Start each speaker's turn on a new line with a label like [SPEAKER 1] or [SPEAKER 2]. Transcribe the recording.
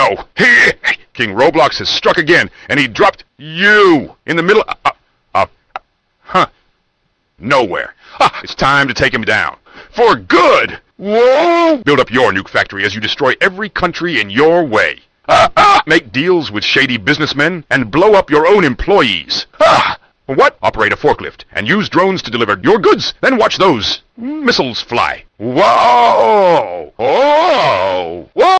[SPEAKER 1] No. King Roblox has struck again, and he dropped you in the middle of... Uh, uh, huh. Nowhere. Ah, it's time to take him down. For good! Whoa! Build up your nuke factory as you destroy every country in your way. Ah, ah! Make deals with shady businessmen and blow up your own employees. Ah! What? Operate a forklift and use drones to deliver your goods. Then watch those missiles fly. Whoa!